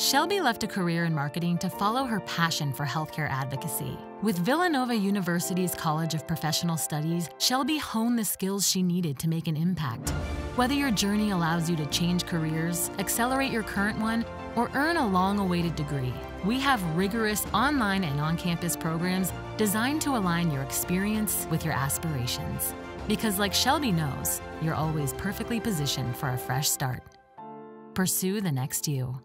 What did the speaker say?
Shelby left a career in marketing to follow her passion for healthcare advocacy. With Villanova University's College of Professional Studies, Shelby honed the skills she needed to make an impact. Whether your journey allows you to change careers, accelerate your current one, or earn a long awaited degree, we have rigorous online and on campus programs designed to align your experience with your aspirations. Because, like Shelby knows, you're always perfectly positioned for a fresh start. Pursue the next you.